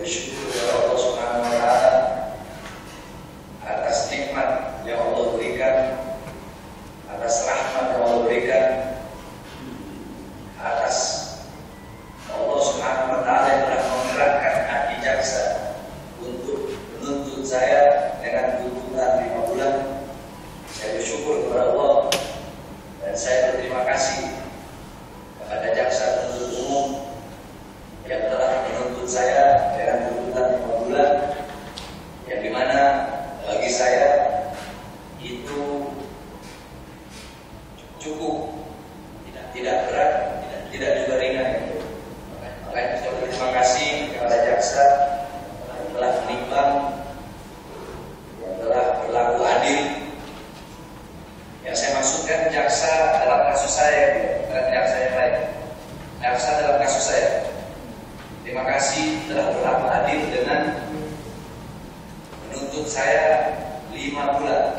bersyukur kepada Allah Subhanahu atas nikmat yang Allah berikan, atas rahmat yang Allah berikan, atas Allah Subhanahu wa taala yang telah menggerakkan hati jaksa untuk menuntut saya dengan tuntutan lima bulan. Saya bersyukur kepada Allah dan saya berterima kasih kepada jaksa penuntut umum yang telah menuntut saya cukup, tidak tidak berat, tidak, tidak juga ringan itu. Makanya saya berterima kasih kepada jaksa yang telah menimbang, yang telah berlaku adil. Yang saya maksudkan jaksa dalam kasus saya, bukan jaksa yang lain. Jaksa dalam kasus saya. Terima kasih telah berlaku adil dengan menuntut saya lima bulan